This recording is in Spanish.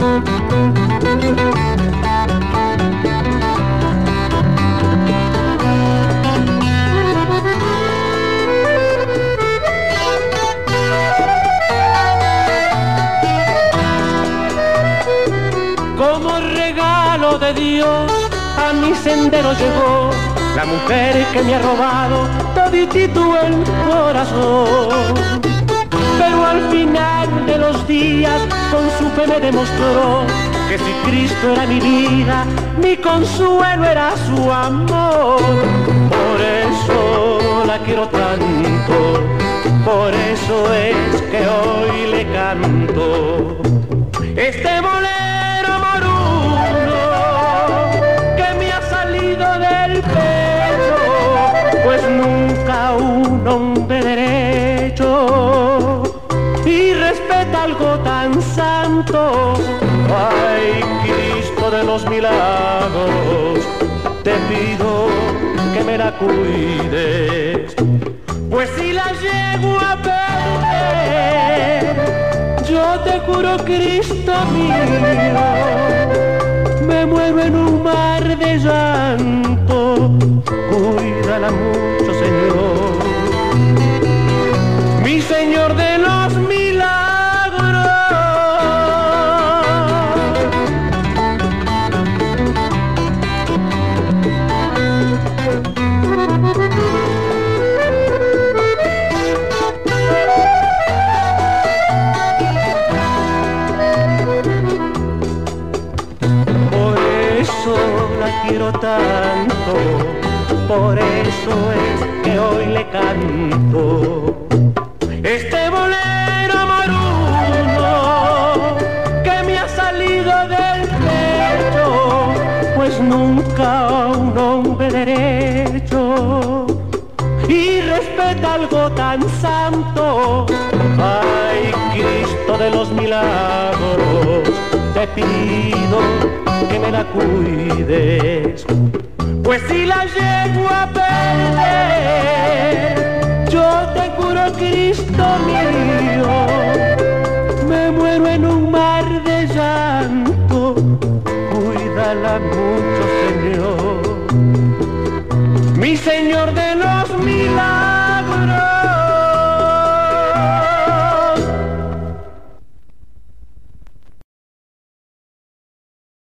Como regalo de Dios a mi sendero llegó la mujer que me ha robado toditito el corazón. Con su fe me demostró que si Cristo era mi vida, mi consuelo era su amor. Por eso la quiero tanto, por eso es que hoy le canto. Este bolero algo tan santo. Ay, Cristo de los milagros, te pido que me la cuides, pues si la llego a perder, yo te juro, Cristo mío, me muero en un mar de llanto, cuídala mucho, quiero tanto, por eso es que hoy le canto. Este bolero moruno que me ha salido del pecho, pues nunca un hombre derecho y respeta algo tan santo. te pido que me la cuides, pues si la llego a perder, yo te juro Cristo mío, me muero en un mar de llanto, cuídala mucho Señor, mi Señor de los milagros.